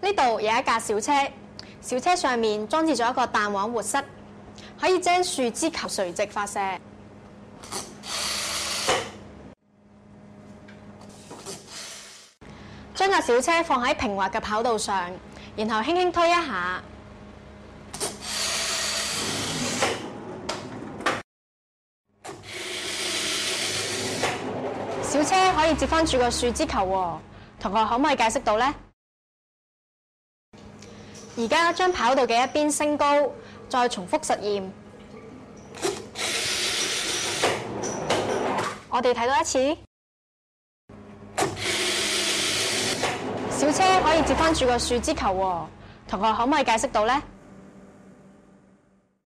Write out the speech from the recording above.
呢度有一架小車，小車上面裝置咗一個彈簧活塞，可以將樹枝球垂直發射。將架小車放喺平滑嘅跑道上，然後輕輕推一下，小車可以接翻住個樹枝球喎。同學可唔可以解釋到呢？而家將跑道嘅一邊升高，再重複實驗。我哋睇多一次，小車可以接翻住個樹枝球喎。同學可唔可以解釋到呢？